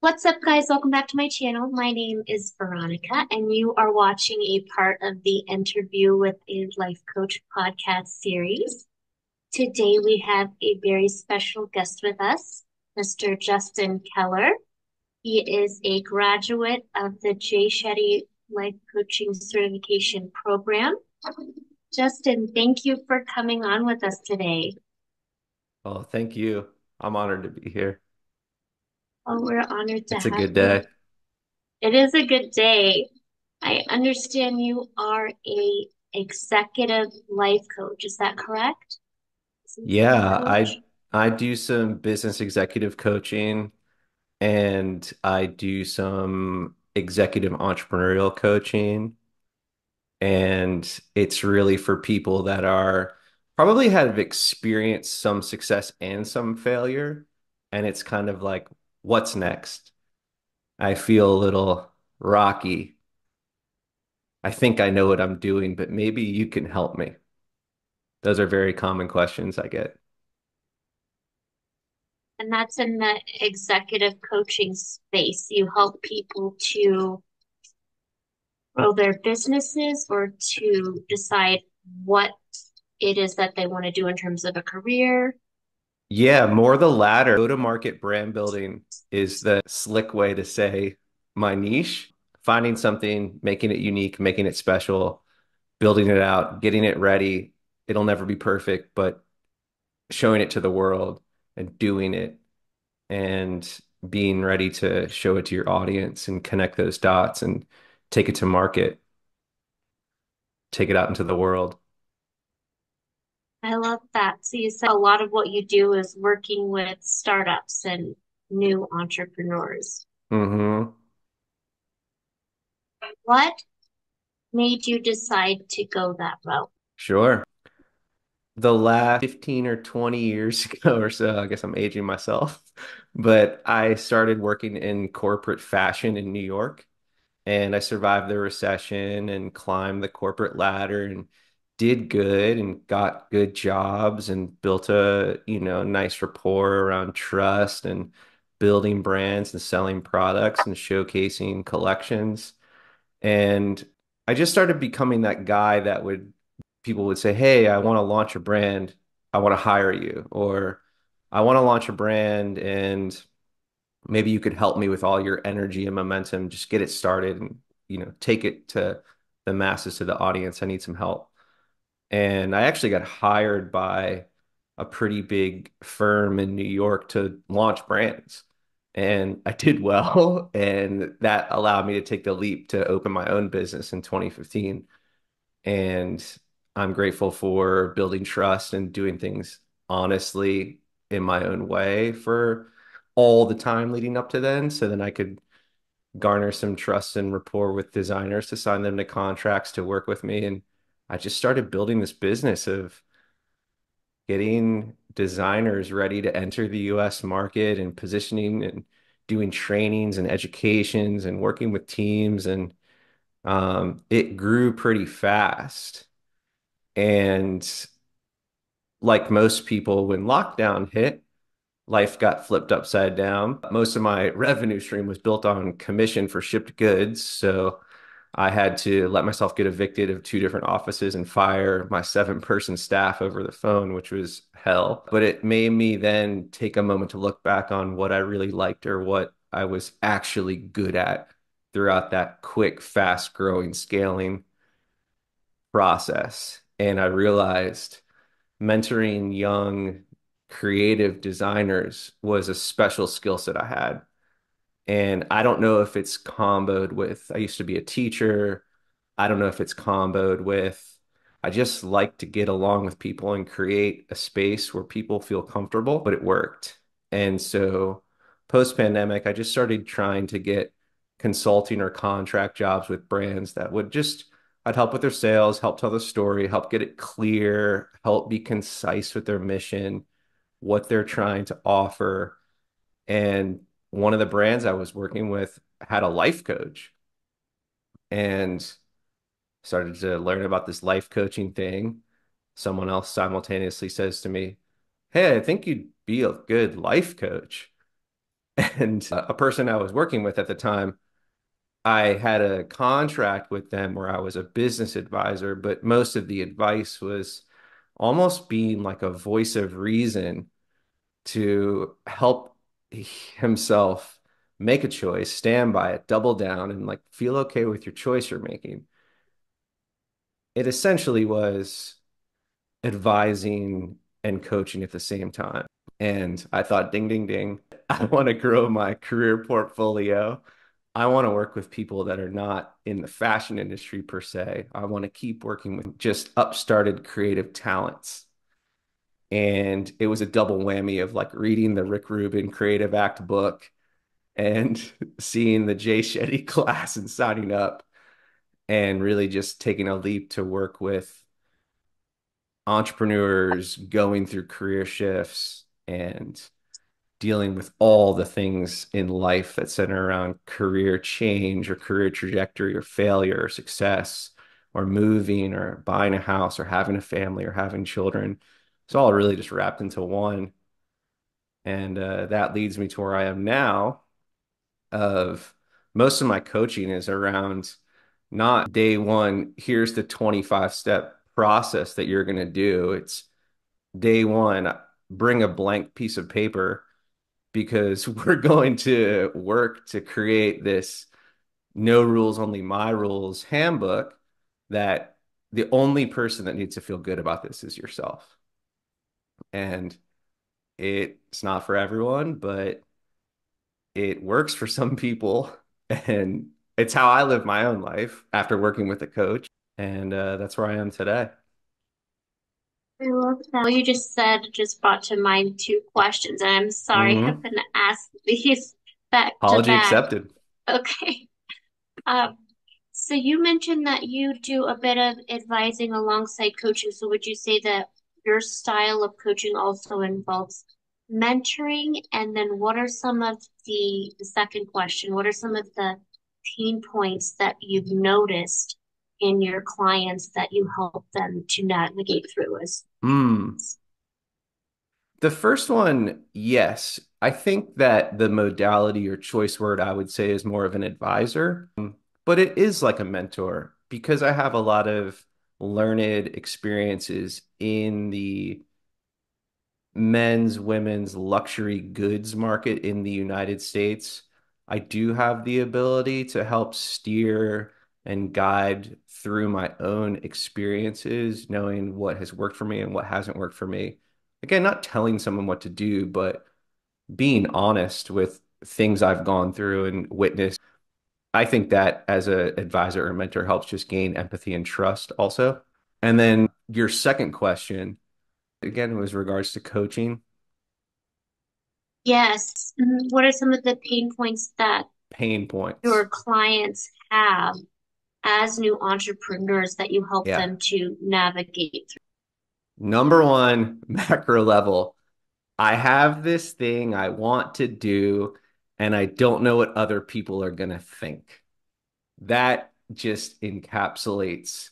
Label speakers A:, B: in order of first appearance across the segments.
A: What's up, guys? Welcome back to my channel. My name is Veronica, and you are watching a part of the Interview with a Life Coach podcast series. Today, we have a very special guest with us, Mr. Justin Keller. He is a graduate of the Jay Shetty Life Coaching Certification Program. Justin, thank you for coming on with us today.
B: Oh, thank you. I'm honored to be here.
A: Oh, we're honored to
B: It's a good
A: you.
B: day.
A: It is a good day. I understand you are a executive life coach. Is that correct? Life
B: Yeah, I. I do some business executive coaching and I do some executive entrepreneurial coaching and it's really for people that are probably have experienced some success and some failure and it's kind of like what's next? I feel a little rocky. I think I know what I'm doing, but maybe you can help me. Those are very common questions I get.
A: And that's in the executive coaching space. You help people to grow their businesses or to decide what it is that they want to do in terms of a career.
B: Yeah, more the latter. Go-to-market brand building is the slick way to say my niche. Finding something, making it unique, making it special, building it out, getting it ready. It'll never be perfect, but showing it to the world and doing it and being ready to show it to your audience and connect those dots and take it to market, take it out into the world.
A: I love that. So you said a lot of what you do is working with startups and new entrepreneurs.
B: hmm
A: What made you decide to go that route?
B: Sure. the last 15 or 20 years ago or so, I guess I'm aging myself, but I started working in corporate fashion in New York and I survived the recession and climbed the corporate ladder and did good and got good jobs and built a, you know, nice rapport around trust and building brands and selling products and showcasing collections. And I just started becoming that guy that would people would say, Hey, I want to launch a brand. I want to hire you. Or I want to launch a brand and maybe you could help me with all your energy and momentum. Just get it started and, you know, take it to the masses, to the audience. I need some help. And I actually got hired by a pretty big firm in New York to launch brands. And I did well. And that allowed me to take the leap to open my own business in 2015. And I'm grateful for building trust and doing things honestly in my own way for all the time leading up to then. So then I could garner some trust and rapport with designers to sign them to contracts to work with me. And I just started building this business of getting designers ready to enter the US market and positioning and doing trainings and educations and working with teams. And um, it grew pretty fast. And like most people, when lockdown hit, life got flipped upside down. Most of my revenue stream was built on commission for shipped goods. So I had to let myself get evicted of two different offices and fire my seven person staff over the phone, which was hell. But it made me then take a moment to look back on what I really liked or what I was actually good at throughout that quick, fast growing scaling process. And I realized mentoring young creative designers was a special skill set I had. And I don't know if it's comboed with, I used to be a teacher. I don't know if it's comboed with, I just like to get along with people and create a space where people feel comfortable, but it worked. And so post pandemic, I just started trying to get consulting or contract jobs with brands that would just, I'd help with their sales, help tell the story, help get it clear, help be concise with their mission, what they're trying to offer. And one of the brands I was working with had a life coach and started to learn about this life coaching thing. Someone else simultaneously says to me, Hey, I think you'd be a good life coach. And a person I was working with at the time, I had a contract with them where I was a business advisor, but most of the advice was almost being like a voice of reason to help himself make a choice, stand by it, double down, and like feel okay with your choice you're making. It essentially was advising and coaching at the same time. And I thought, ding, ding, ding, I want to grow my career portfolio. I want to work with people that are not in the fashion industry per se. I want to keep working with just upstarted creative talents. And it was a double whammy of like reading the Rick Rubin Creative Act book and seeing the Jay Shetty class and signing up and really just taking a leap to work with entrepreneurs going through career shifts and dealing with all the things in life that center around career change or career trajectory or failure or success or moving or buying a house or having a family or having children. It's all really just wrapped into one. And uh, that leads me to where I am now of most of my coaching is around not day one, here's the 25 step process that you're going to do. It's day one, bring a blank piece of paper because we're going to work to create this no rules, only my rules handbook that the only person that needs to feel good about this is yourself. And it's not for everyone, but it works for some people. And it's how I live my own life after working with a coach. And uh, that's where I am today.
A: I love that. What you just said just brought to mind two questions, and I'm sorry I have
B: hmm
A: been asked these back to
B: Apology
A: back.
B: accepted.
A: Okay. Um, so you mentioned that you do a bit of advising alongside coaching. So would you say that your style of coaching also involves mentoring? And then what are some of the, the second question, what are some of the pain points that you've noticed in your clients that you help them to navigate through as
B: Mm. The first one, yes. I think that the modality or choice word I would say is more of an advisor, but it is like a mentor because I have a lot of learned experiences in the men's, women's luxury goods market in the United States. I do have the ability to help steer and guide through my own experiences, knowing what has worked for me and what hasn't worked for me. Again, not telling someone what to do, but being honest with things I've gone through and witnessed. I think that as an advisor or mentor helps just gain empathy and trust also. And then your second question, again, was regards to coaching.
A: Yes. What are some of the pain points that
B: pain points.
A: your clients have as new entrepreneurs that you help
B: Yeah.
A: them to navigate through?
B: Number one, macro level. I have this thing I want to do, and I don't know what other people are going to think. That just encapsulates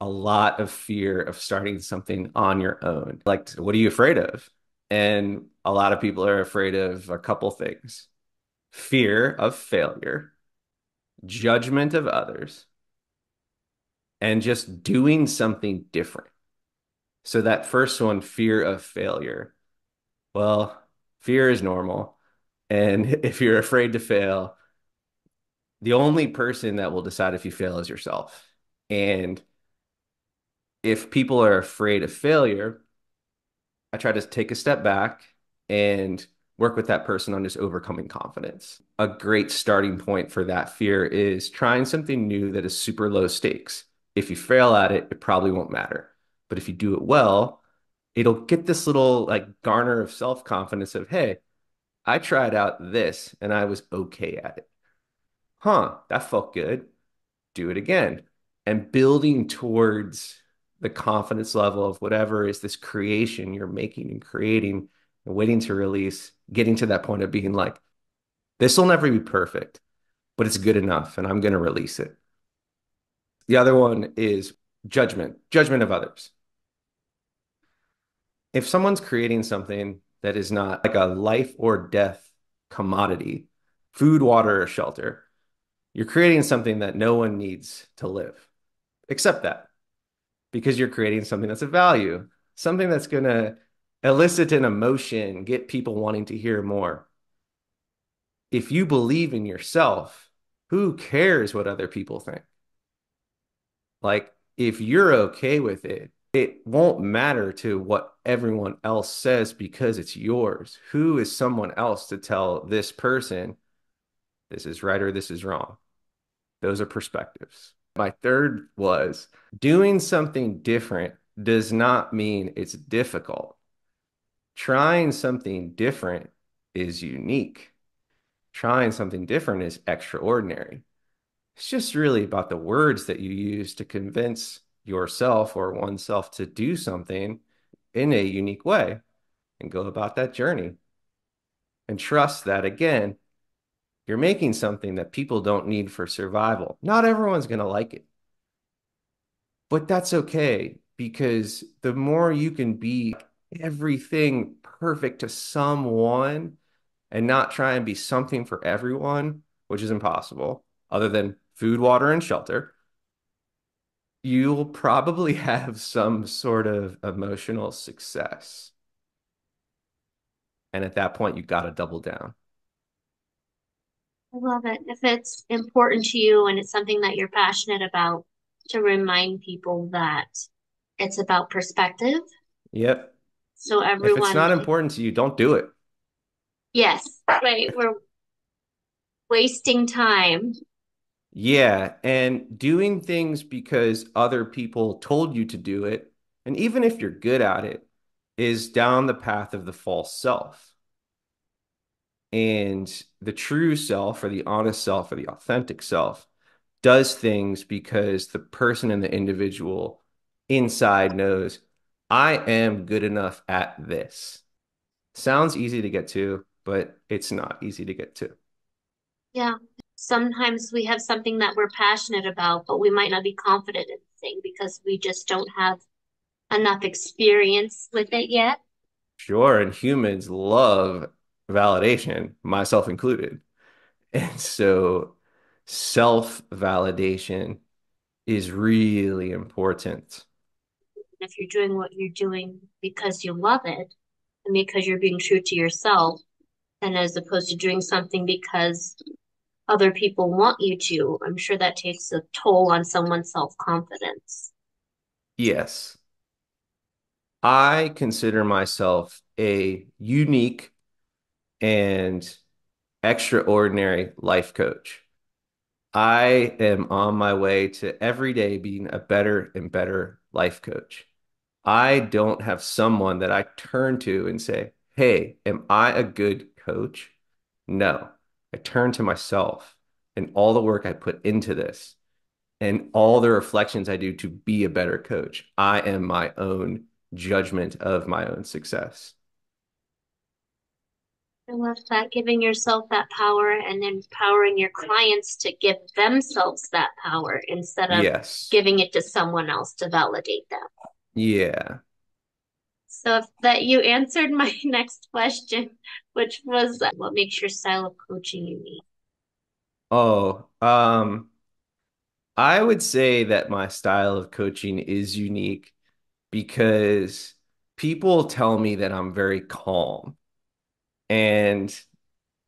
B: a lot of fear of starting something on your own. Like, what are you afraid of? And a lot of people are afraid of a couple things fear of failure, judgment of others, and just doing something different. So that first one, fear of failure. Well, fear is normal. And if you're afraid to fail, the only person that will decide if you fail is yourself. And if people are afraid of failure, I try to take a step back and work with that person on just overcoming confidence. A great starting point for that fear is trying something new that is super low stakes. If you fail at it, it probably won't matter. But if you do it well, it'll get this little like garner of self-confidence of, hey, I tried out this and I was okay at it. Huh, that felt good. Do it again. And building towards the confidence level of whatever is this creation you're making and creating and waiting to release, getting to that point of being like, this will never be perfect, but it's good enough and I'm going to release it. The other one is judgment, judgment of others. If someone's creating something that is not like a life or death commodity, food, water, or shelter. You're creating something that no one needs to live. Accept that because you're creating something that's a value, something that's going to elicit an emotion, get people wanting to hear more. If you believe in yourself, who cares what other people think? Like, if you're okay with it, it won't matter to what everyone else says because it's yours. Who is someone else to tell this person this is right or this is wrong? Those are perspectives. My third was doing something different does not mean it's difficult. Trying something different is unique. Trying something different is extraordinary. It's just really about the words that you use to convince yourself or oneself to do something in a unique way and go about that journey. And trust that, again, you're making something that people don't need for survival. Not everyone's going to like it. But that's okay because the more you can be everything perfect to someone and not try and be something for everyone, which is impossible, other than food, water, and shelter, you'll probably have some sort of emotional success. And at that point, you got to double down.
A: I love it. If it's important to you and it's something that you're passionate about, to remind people that it's about perspective.
B: Yep.
A: So everyone.
B: If it's not important to you, don't do it.
A: Yes, right. We're wasting time.
B: Yeah, and doing things because other people told you to do it, and even if you're good at it, is down the path of the false self. And the true self, or the honest self, or the authentic self, does things because the person and the individual inside knows, I am good enough at this. Sounds easy to get to, but it's not easy to get to.
A: Yeah. Sometimes we have something that we're passionate about, but we might not be confident in the thing because we just don't have enough experience with it yet.
B: Sure. And humans love validation, myself included. And so self validation is really important.
A: If you're doing what you're doing because you love it and because you're being true to yourself, and as opposed to doing something because other people want you to, I'm sure that takes a toll on someone's self confidence.
B: Yes. I consider myself a unique and extraordinary life coach. I am on my way to every day being a better and better life coach. I don't have someone that I turn to and say, Hey, am I a good coach? No, I turn to myself and all the work I put into this and all the reflections I do to be a better coach. I am my own judgment of my own success.
A: I love that, giving yourself that power and empowering your clients to give themselves that power instead of
B: yes.
A: giving it to someone else to validate them.
B: Yeah.
A: So that you answered my next question, which was what makes your style of coaching unique?
B: Oh, um, I would say that my style of coaching is unique because people tell me that I'm very calm. And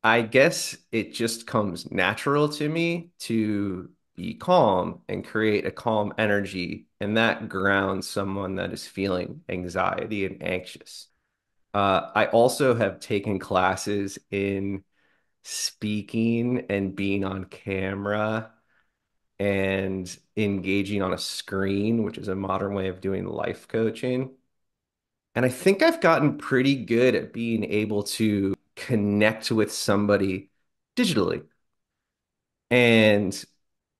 B: I guess it just comes natural to me to be calm and create a calm energy. And that grounds someone that is feeling anxiety and anxious. Uh, I also have taken classes in speaking and being on camera and engaging on a screen, which is a modern way of doing life coaching. And I think I've gotten pretty good at being able to connect with somebody digitally. And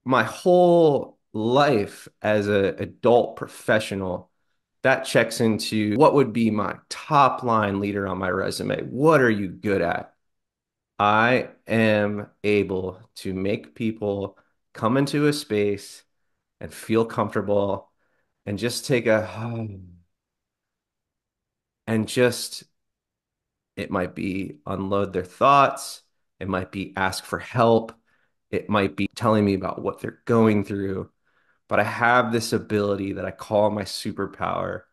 B: my whole life as an adult professional, that checks into what would be my top line leader on my resume. What are you good at? I am able to make people come into a space and feel comfortable and just take a and just it might be unload their thoughts It might be ask for help. It might be telling me about what they're going through. But I have this ability that I call my superpower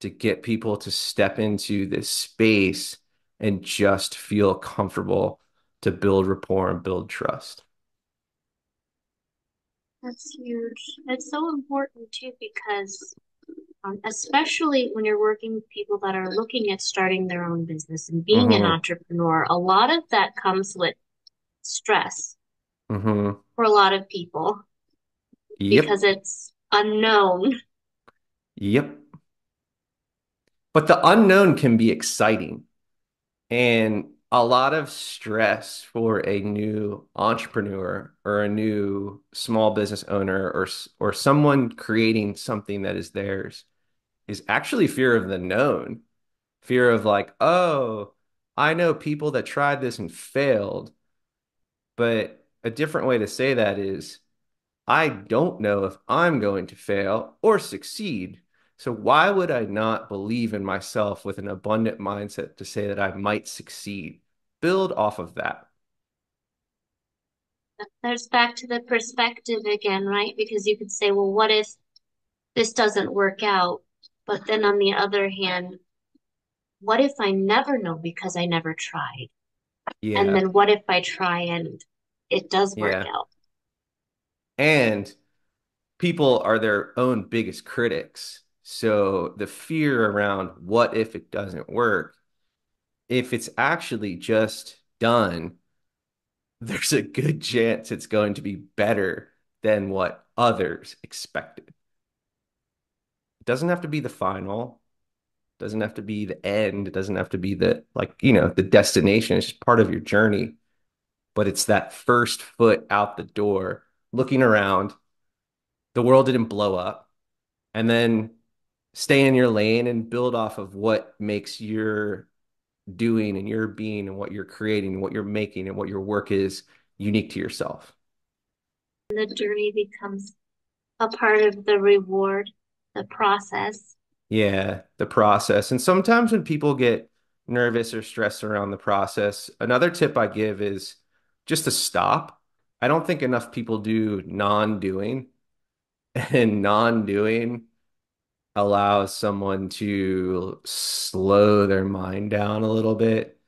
B: to get people to step into this space and just feel comfortable to build rapport and build trust.
A: That's huge. It's so important too because um, especially when you're working with people that are looking at starting their own business and being an
B: hmm
A: entrepreneur, a lot of that comes with stress
B: hmm
A: for a lot of people
B: Yep.
A: because it's unknown.
B: Yep. But the unknown can be exciting. And a lot of stress for a new entrepreneur or a new small business owner or or someone creating something that is theirs is actually fear of the known. Fear of like, oh, I know people that tried this and failed. But a different way to say that is I don't know if I'm going to fail or succeed. So why would I not believe in myself with an abundant mindset to say that I might succeed? Build off of that.
A: There's back to the perspective again, right? Because you could say, well, what if this doesn't work out? But then on the other hand, what if I never know because I never tried? And then what if I try and it does work
B: Yeah.
A: out?
B: And people are their own biggest critics. So the fear around what if it doesn't work, if it's actually just done, there's a good chance it's going to be better than what others expected. It doesn't have to be the final, doesn't have to be the end, it doesn't have to be the like, you know, the destination. It's just part of your journey, but it's that first foot out the door, looking around. The world didn't blow up, and then stay in your lane and build off of what makes your doing and your being and what you're creating and what you're making and what your work is unique to yourself.
A: The journey becomes a part of the reward, the process.
B: Yeah, the process. And sometimes when people get nervous or stressed around the process, another tip I give is just to stop. I don't think enough people do non-doing, and non-doing allows someone to slow their mind down a little bit.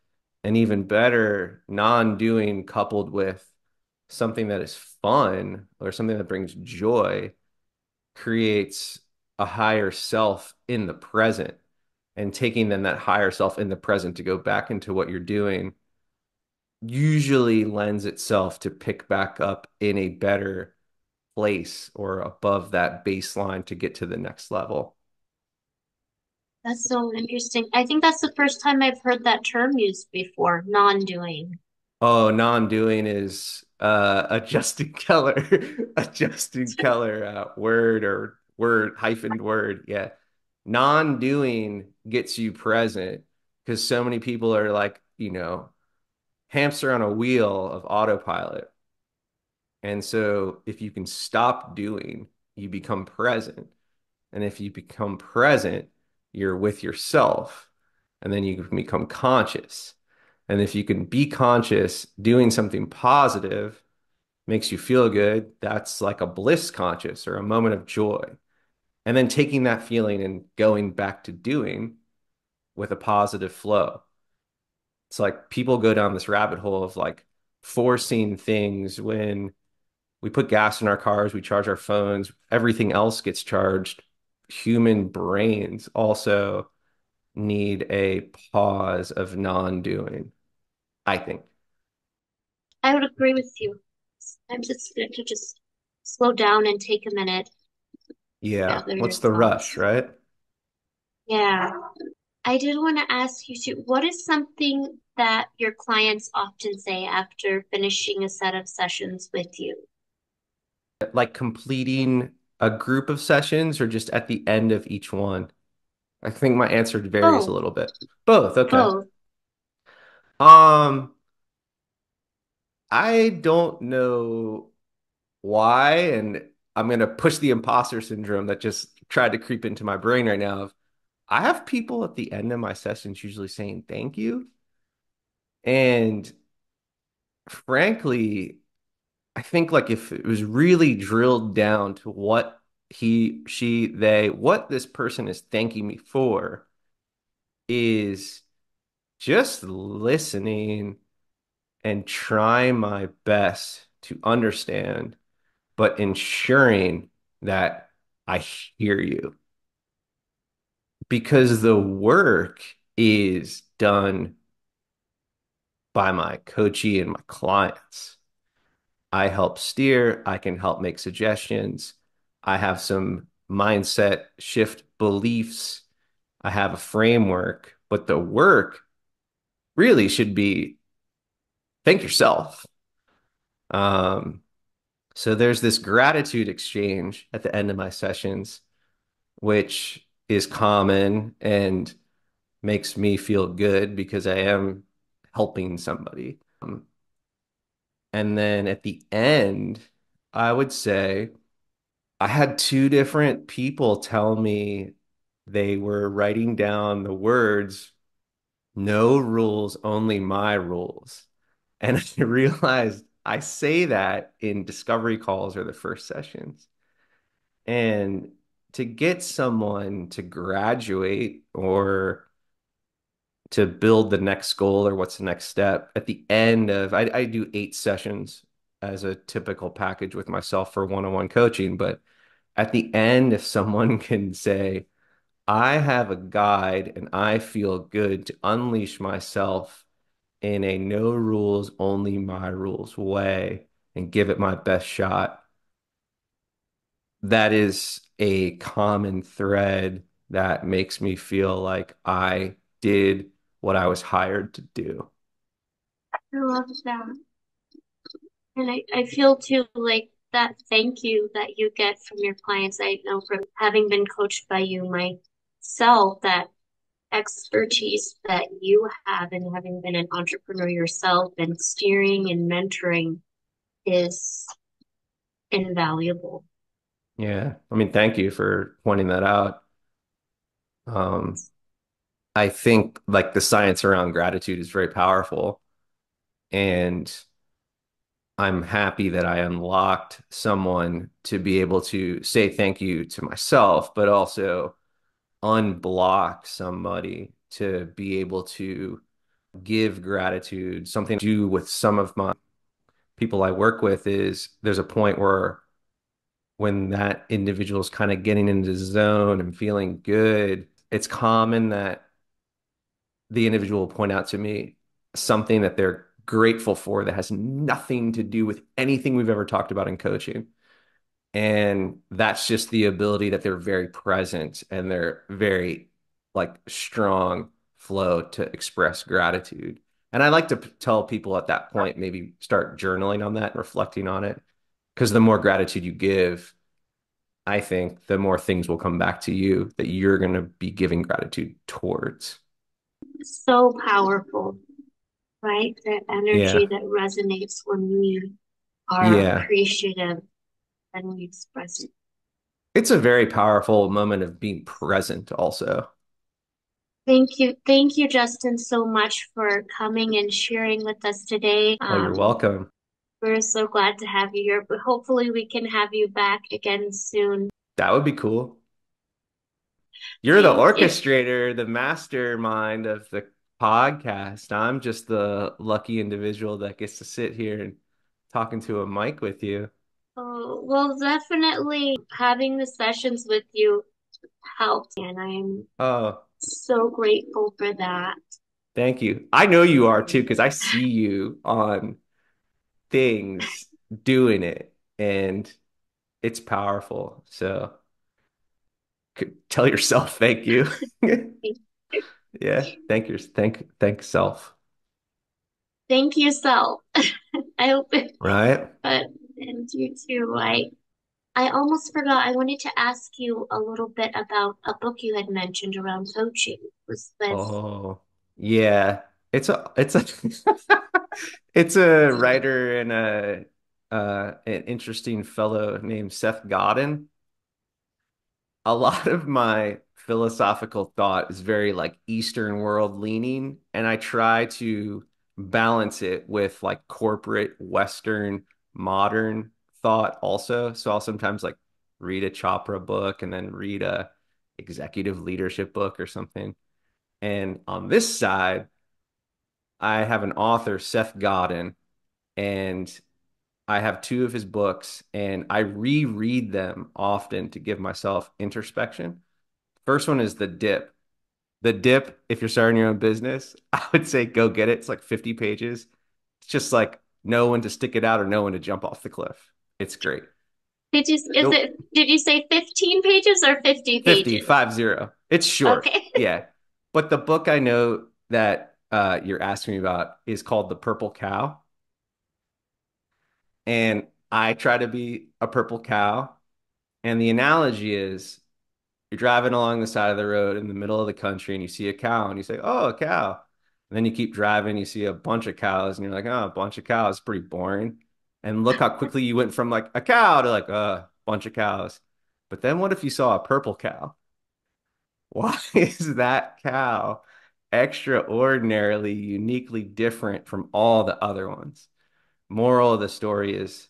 B: And even better, non-doing coupled with something that is fun or something that brings joy creates a higher self in the present and taking then that higher self in the present to go back into what you're doing usually lends itself to pick back up in a better place or above that baseline to get to the next level.
A: That's so interesting. I think that's the first time I've heard that term used before, non-doing.
B: Oh, non-doing is uh, a Justin Keller, a Justin Keller uh, word or word hyphened word. Yeah. Non-doing gets you present because so many people are like, you know, hamster on a wheel of autopilot. And so if you can stop doing, you become present. And if you become present, you're with yourself. And then you can become conscious. And if you can be conscious, doing something positive makes you feel good, that's like a bliss conscious or a moment of joy. And then taking that feeling and going back to doing with a positive flow. It's like people go down this rabbit hole of like forcing things when we put gas in our cars, we charge our phones, everything else gets charged. Human brains also need a pause of non-doing, I think.
A: I would agree with you. Sometimes it's good to just slow down and take a minute,
B: Yeah. What's the rush, right?
A: Yeah. I did want to ask you too, what is something that your clients often say after finishing a set of sessions with you?
B: Like completing a group of sessions or just at the end of each one? I think my answer varies a little bit. Both, okay.
A: both.
B: Um, I don't know why, and I'm gonna push the imposter syndrome that just tried to creep into my brain right now. Of I have people at the end of my sessions usually saying thank you, and frankly, I think like if it was really drilled down to what he, she, they, what this person is thanking me for is just listening and trying my best to understand, but ensuring that I hear you because the work is done by my coachee and my clients. I help steer, I can help make suggestions. I have some mindset shift beliefs. I have a framework, but the work really should be thank yourself. Um, so there's this gratitude exchange at the end of my sessions, which is common and makes me feel good because I am helping somebody. Um, and then at the end, I would say I had two different people tell me they were writing down the words, no rules, only my rules. And I realized I say that in discovery calls or the first sessions. And to get someone to graduate or to build the next goal or what's the next step at the end of I, I do eight sessions as a typical package with myself for one-on-one coaching but at the end if someone can say i have a guide and i feel good to unleash myself in a no rules only my rules way and give it my best shot that is a common thread that makes me feel like i did what I was hired to do.
A: I love that. And I, I feel too like that thank you that you get from your clients. I know from having been coached by you myself that expertise that you have and having been an entrepreneur yourself and steering and mentoring is invaluable.
B: Yeah. I mean, thank you for pointing that out. Um, I think like the science around gratitude is very powerful. And I'm happy that I unlocked someone to be able to say thank you to myself, but also unblock somebody to be able to give gratitude. Something to do with some of my people I work with is there's a point where when that individual is kind of getting into zone and feeling good, it's common that the individual will point out to me something that they're grateful for that has nothing to do with anything we've ever talked about in coaching. And that's just the ability that they're very present and they're very like strong flow to express gratitude. And I like to tell people at that point, maybe start journaling on that and reflecting on it. Because the more gratitude you give, I think the more things will come back to you that you're going to be giving gratitude towards
A: so powerful, right? The energy
B: Yeah.
A: that resonates when we are
B: Yeah.
A: appreciative and we express it.
B: It's a very powerful moment of being present also.
A: Thank you. Thank you, Justin, so much for coming and sharing with us today.
B: Oh, you're
A: Um,
B: welcome.
A: We're so glad to have you here, but hopefully we can have you back again soon.
B: That would be cool. You're the orchestrator, the mastermind of the podcast. I'm just the lucky individual that gets to sit here and talking to a mic with you.
A: Oh, well, definitely having the sessions with you helped, and I'm
B: Oh,
A: so grateful for that.
B: thank you. I know you are too, because I see you on things doing it and it's powerful. So could tell yourself thank you. Yeah, thank your thank thank self.
A: Thank you, self. I hope it,
B: Right?
A: but and you too. I I almost forgot. I wanted to ask you a little bit about a book you had mentioned around coaching. Was with
B: Oh, yeah. It's a it's a it's a writer and a uh an interesting fellow named Seth Godin. A lot of my philosophical thought is very like Eastern world leaning, and I try to balance it with like corporate Western modern thought also. So I'll sometimes like read a Chopra book and then read a executive leadership book or something. And on this side, I have an author, Seth Godin, and I have two of his books, and I reread them often to give myself introspection. First one is The Dip. The Dip, if you're starting your own business, I would say go get it. It's like 50 pages. It's just like know when to stick it out or know when to jump off the cliff. It's great.
A: Did you is nope. it did you say 15 pages or 50 pages?
B: 50, five zero. It's short. Okay. yeah. But the book I know that uh, you're asking me about is called The Purple Cow. And I try to be a purple cow. And the analogy is you're driving along the side of the road in the middle of the country and you see a cow and you say, Oh, a cow. And then you keep driving, you see a bunch of cows, and you're like, Oh, a bunch of cows, pretty boring. And look how quickly you went from like a cow to like a bunch of cows. But then what if you saw a purple cow? Why is that cow extraordinarily, uniquely different from all the other ones? Moral of the story is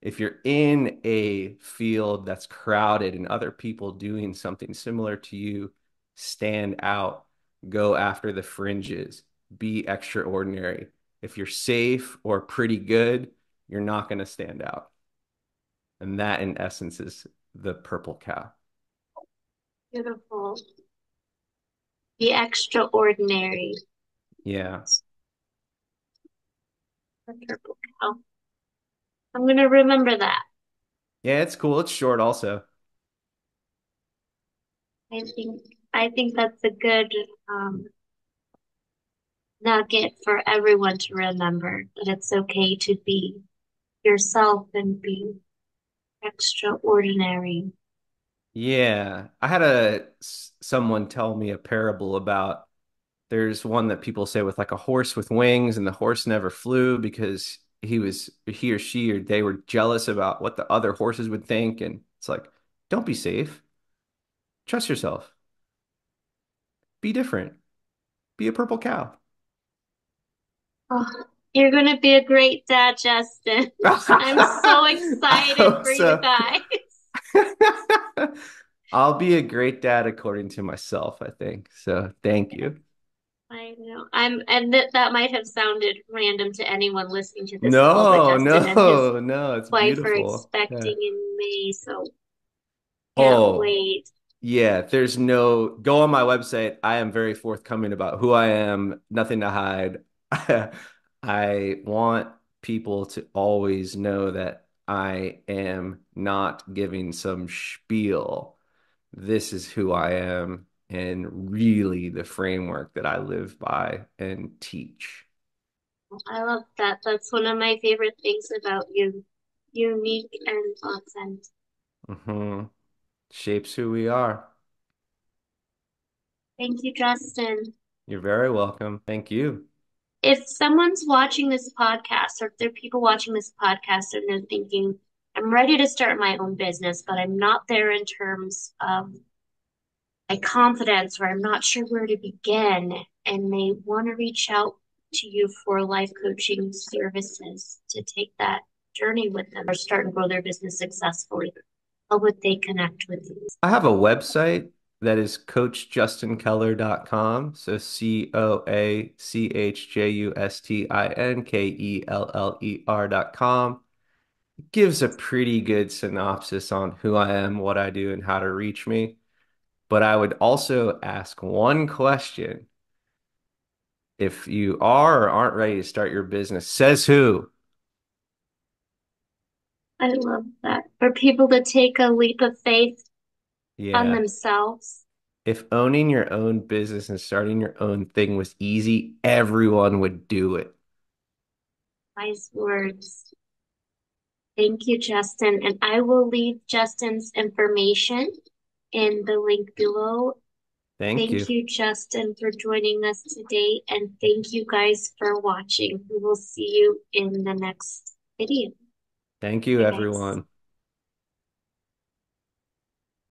B: if you're in a field that's crowded and other people doing something similar to you, stand out, go after the fringes, be extraordinary. If you're safe or pretty good, you're not going to stand out. And that, in essence, is the purple cow.
A: Beautiful. The extraordinary.
B: Yeah.
A: I'm going to remember that.
B: Yeah, it's cool. It's short also.
A: I think I think that's a good um, nugget for everyone to remember that it's okay to be yourself and be extraordinary.
B: Yeah, I had a someone tell me a parable about there's one that people say with like a horse with wings and the horse never flew because he was he or she or they were jealous about what the other horses would think and it's like don't be safe. Trust yourself. Be different. Be a purple cow.
A: Oh, you're going to be a great dad, Justin. I'm so excited for so. you guys.
B: I'll be a great dad according to myself, I think. So thank you.
A: I know. I'm, and that that might have sounded random to anyone listening to this.
B: No, no, no. It's wife beautiful.
A: are expecting yeah. in May, so can't oh, wait.
B: Yeah, there's no. Go on my website. I am very forthcoming about who I am. Nothing to hide. I want people to always know that I am not giving some spiel. This is who I am and really the framework that I live by and teach.
A: I love that. That's one of my favorite things about you. Unique and authentic.
B: Mm-hmm. Shapes who we are.
A: Thank you, Justin.
B: You're very welcome. Thank you
A: if someone's watching this podcast or if there are people watching this podcast and they're thinking, I'm ready to start my own business, but I'm not there in terms of my confidence or I'm not sure where to begin and they want to reach out to you for life coaching services to take that journey with them or start and grow their business successfully, how would they connect with you?
B: I have a website that is coachjustinkeller.com. So C O A C H J U S T I N K E L L E R.com. Gives a pretty good synopsis on who I am, what I do, and how to reach me. But I would also ask one question. If you are or aren't ready to start your business, says who?
A: I love that. For people to take a leap of faith yeah. on themselves.
B: If owning your own business and starting your own thing was easy, everyone would do it.
A: Wise words. Thank you, Justin. And I will leave Justin's information in the link below.
B: Thank,
A: thank
B: you.
A: you, Justin, for joining us today. And thank you guys for watching. We will see you in the next video.
B: Thank you, Thanks. everyone.